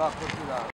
那过去了